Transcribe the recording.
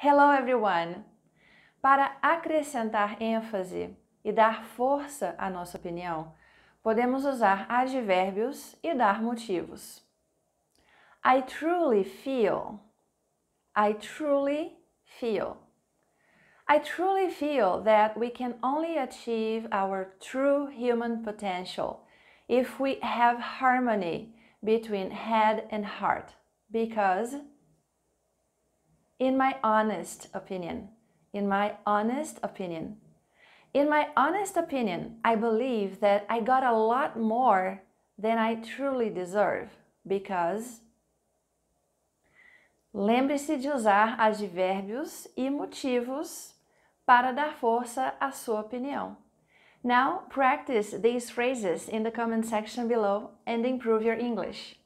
Hello everyone! Para acrescentar ênfase e dar força à nossa opinião, podemos usar advérbios e dar motivos. I truly feel. I truly feel. I truly feel that we can only achieve our true human potential if we have harmony between head and heart because in my honest opinion, in my honest opinion, in my honest opinion, I believe that I got a lot more than I truly deserve because. Lembre-se de usar advérbios e motivos para dar força à sua opinião. Now practice these phrases in the comment section below and improve your English.